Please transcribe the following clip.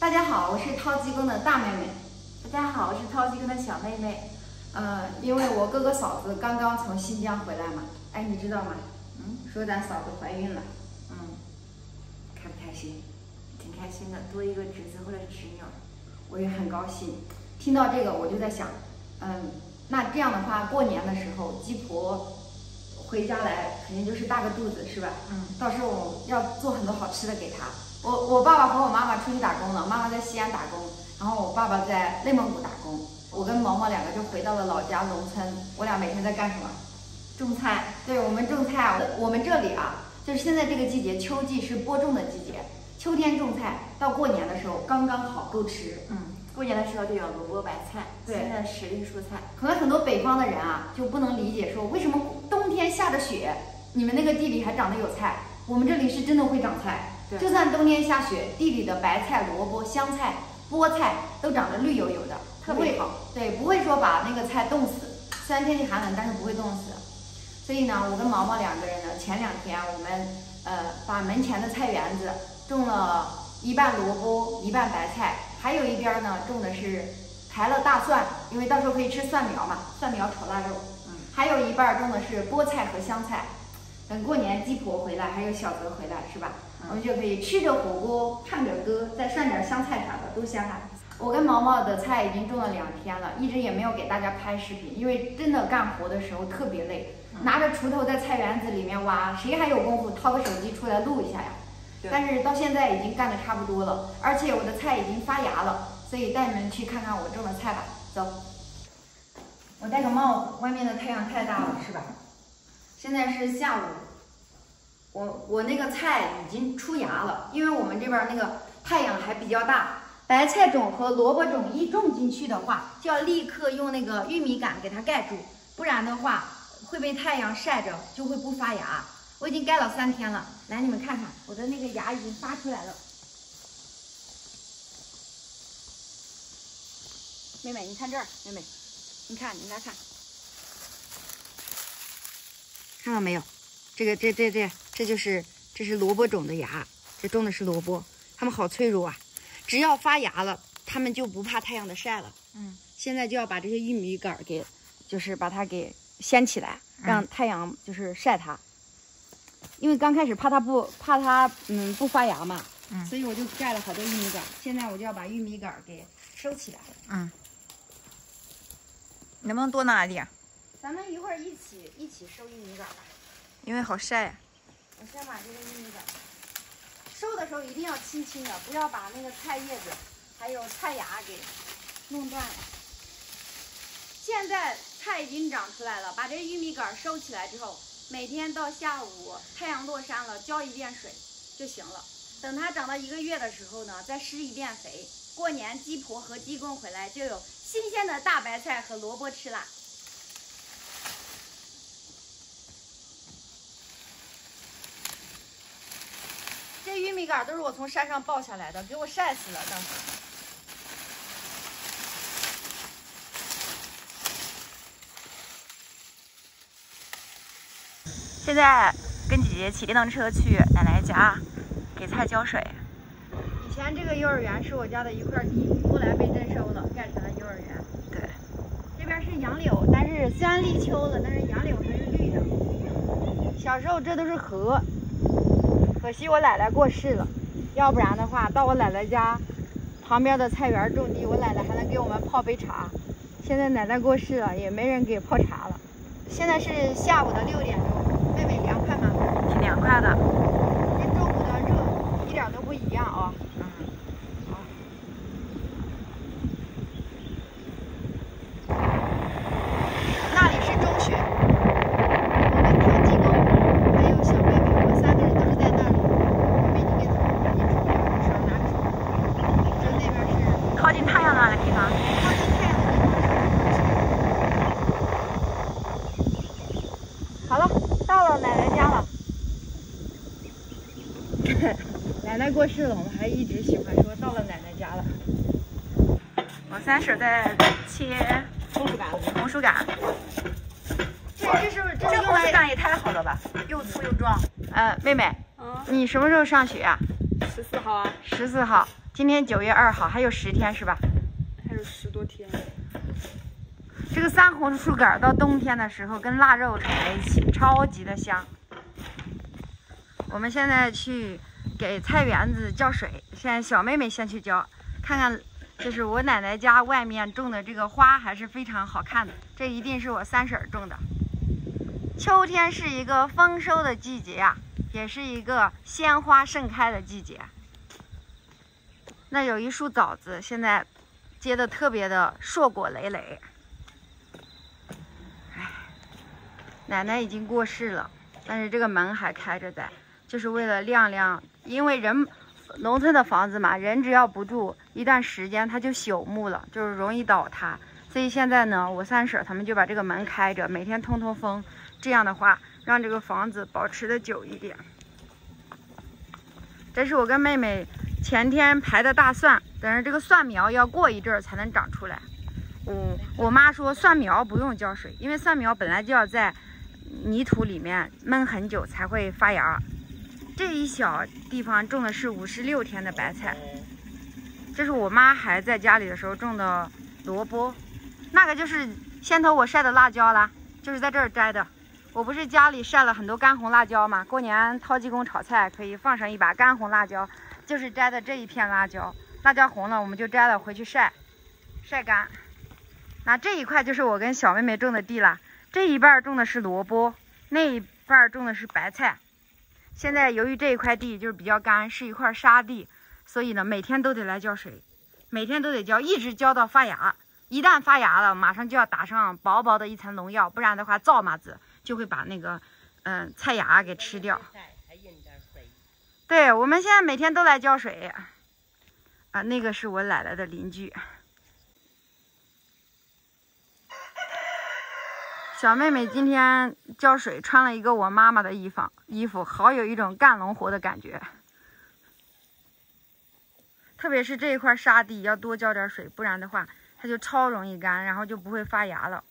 大家好，我是掏鸡公的大妹妹。大家好，我是掏鸡公的小妹妹。呃，因为我哥哥嫂子刚刚从新疆回来嘛，哎，你知道吗？嗯，说咱嫂子怀孕了。嗯，开不开心？挺开心的，多一个侄子或者侄女，我也很高兴。听到这个，我就在想，嗯，那这样的话，过年的时候鸡婆回家来，肯定就是大个肚子，是吧？嗯，到时候我要做很多好吃的给他。我我爸爸和我妈妈出去打工了，妈妈在西安打工，然后我爸爸在内蒙古打工，我跟毛毛两个就回到了老家农村。我俩每天在干什么？种菜。对，我们种菜啊。我们这里啊，就是现在这个季节，秋季是播种的季节，秋天种菜，到过年的时候刚刚好够吃。嗯，过年的时候就有萝卜白菜，对，现在时令蔬菜。可能很多北方的人啊就不能理解，说为什么冬天下着雪，你们那个地里还长得有菜？我们这里是真的会长菜。就算冬天下雪，地里的白菜、萝卜、香菜、菠菜都长得绿油油的，特别好。对，不会说把那个菜冻死。虽然天气寒冷，但是不会冻死。所以呢，我跟毛毛两个人呢，前两天我们呃把门前的菜园子种了一半萝卜，一半白菜，还有一边呢种的是排了大蒜，因为到时候可以吃蒜苗嘛，蒜苗炒腊肉。嗯，还有一半种的是菠菜和香菜。等过年鸡婆回来，还有小泽回来，是吧？我们就可以吃着火锅，唱着歌，再涮点香菜啥的，多香啊！我跟毛毛的菜已经种了两天了，一直也没有给大家拍视频，因为真的干活的时候特别累，拿着锄头在菜园子里面挖，谁还有功夫掏个手机出来录一下呀？但是到现在已经干的差不多了，而且我的菜已经发芽了，所以带你们去看看我种的菜吧。走，我戴个帽子，外面的太阳太大了，是吧？现在是下午，我我那个菜已经出芽了，因为我们这边那个太阳还比较大。白菜种和萝卜种一种进去的话，就要立刻用那个玉米杆给它盖住，不然的话会被太阳晒着，就会不发芽。我已经盖了三天了，来你们看看，我的那个芽已经发出来了。妹妹，你看这儿，妹妹，你看，你来看。看到没有？这个这这这这就是这是萝卜种的芽，这种的是萝卜，它们好脆弱啊！只要发芽了，它们就不怕太阳的晒了。嗯，现在就要把这些玉米杆给，就是把它给掀起来，让太阳就是晒它。因为刚开始怕它不怕它嗯不发芽嘛，嗯，所以我就盖了好多玉米杆。现在我就要把玉米杆给收起来。嗯，能不能多拿一点？咱们一会儿一起一起收玉米杆吧，因为好晒。我先把这个玉米杆收的时候一定要轻轻的，不要把那个菜叶子还有菜芽给弄断了。现在菜已经长出来了，把这玉米杆收起来之后，每天到下午太阳落山了浇一遍水就行了。等它长到一个月的时候呢，再施一遍肥。过年鸡婆和鸡公回来就有新鲜的大白菜和萝卜吃啦。这玉米杆都是我从山上抱下来的，给我晒死了。当时。现在跟姐姐骑电动车去奶奶家给菜浇水。以前这个幼儿园是我家的一块地，后来被征收了，盖成了幼儿园。对。这边是杨柳，但是虽然立秋了，但是杨柳还是绿的。小时候这都是河。可惜我奶奶过世了，要不然的话，到我奶奶家旁边的菜园种地，我奶奶还能给我们泡杯茶。现在奶奶过世了，也没人给泡茶了。现在是下午的六点钟，挺凉快的，跟中午的热一点都不一样啊。过世了，我们还一直喜欢说到了奶奶家了。我三婶在切红薯杆，红薯杆。这这是这红薯杆也太好了吧，又粗又壮。呃，妹妹，你什么时候上学啊？十四号啊。十四号，今天九月二号，还有十天是吧？还有十多天。这个三红薯干到冬天的时候跟腊肉炒在一起，超级的香。我们现在去给菜园子浇水，现在小妹妹先去浇，看看，就是我奶奶家外面种的这个花还是非常好看的，这一定是我三婶种的。秋天是一个丰收的季节呀，也是一个鲜花盛开的季节。那有一束枣子，现在结的特别的硕果累累。唉，奶奶已经过世了，但是这个门还开着在，就是为了晾晾。因为人农村的房子嘛，人只要不住一段时间，它就朽木了，就是容易倒塌。所以现在呢，我三婶他们就把这个门开着，每天通通风。这样的话，让这个房子保持的久一点。这是我跟妹妹前天排的大蒜，但是这个蒜苗要过一阵儿才能长出来。我我妈说蒜苗不用浇水，因为蒜苗本来就要在泥土里面闷很久才会发芽。这一小地方种的是五十六天的白菜，这是我妈还在家里的时候种的萝卜，那个就是先头我晒的辣椒啦，就是在这儿摘的。我不是家里晒了很多干红辣椒吗？过年掏鸡公炒菜可以放上一把干红辣椒，就是摘的这一片辣椒。辣椒红了，我们就摘了回去晒，晒干。那这一块就是我跟小妹妹种的地了，这一半种的是萝卜，那一半种的是白菜。现在由于这一块地就是比较干，是一块沙地，所以呢每天都得来浇水，每天都得浇，一直浇到发芽。一旦发芽了，马上就要打上薄薄的一层农药，不然的话造麻子。就会把那个，嗯，菜芽给吃掉。对，我们现在每天都来浇水。啊，那个是我奶奶的邻居。小妹妹今天浇水，穿了一个我妈妈的衣服，衣服好有一种干农活的感觉。特别是这一块沙地，要多浇点水，不然的话，它就超容易干，然后就不会发芽了。